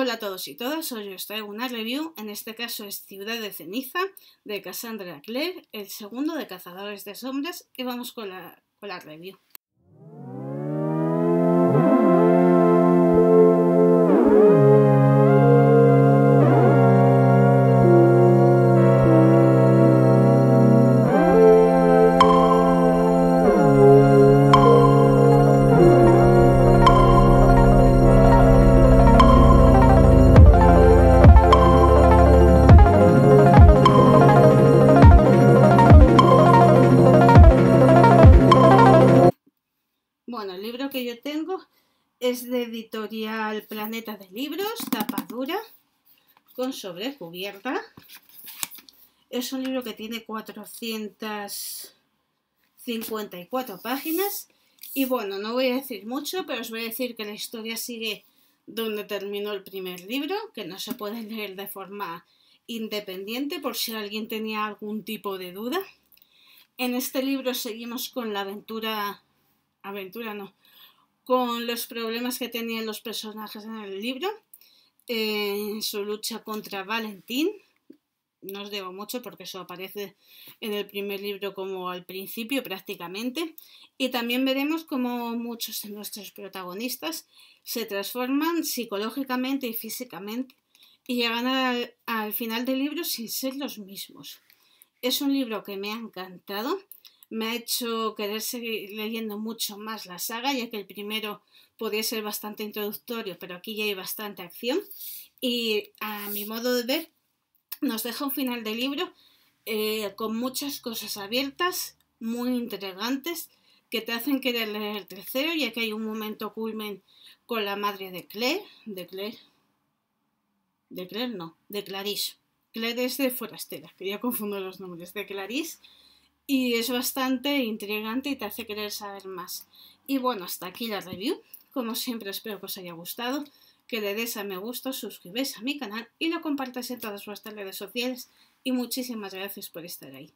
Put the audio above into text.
Hola a todos y todas, hoy os traigo una review, en este caso es Ciudad de Ceniza, de Cassandra Clare, el segundo de Cazadores de Sombras, y vamos con la, con la review. Bueno, el libro que yo tengo es de editorial Planeta de Libros, tapa dura, con sobrecubierta. Es un libro que tiene 454 páginas. Y bueno, no voy a decir mucho, pero os voy a decir que la historia sigue donde terminó el primer libro, que no se puede leer de forma independiente por si alguien tenía algún tipo de duda. En este libro seguimos con la aventura aventura no, con los problemas que tenían los personajes en el libro, en su lucha contra Valentín. No os digo mucho porque eso aparece en el primer libro como al principio prácticamente. Y también veremos cómo muchos de nuestros protagonistas se transforman psicológicamente y físicamente y llegan al, al final del libro sin ser los mismos. Es un libro que me ha encantado me ha hecho querer seguir leyendo mucho más la saga, ya que el primero podía ser bastante introductorio, pero aquí ya hay bastante acción. Y a mi modo de ver, nos deja un final de libro eh, con muchas cosas abiertas, muy intrigantes, que te hacen querer leer el tercero, ya que hay un momento culmen con la madre de Claire, de Claire, de Claire no, de Clarice. Claire es de Forastera, que ya confundo los nombres, de Clarice y es bastante intrigante y te hace querer saber más. Y bueno, hasta aquí la review. Como siempre espero que os haya gustado, que le des a me gusta, suscribáis a mi canal y lo compartáis en todas vuestras redes sociales y muchísimas gracias por estar ahí.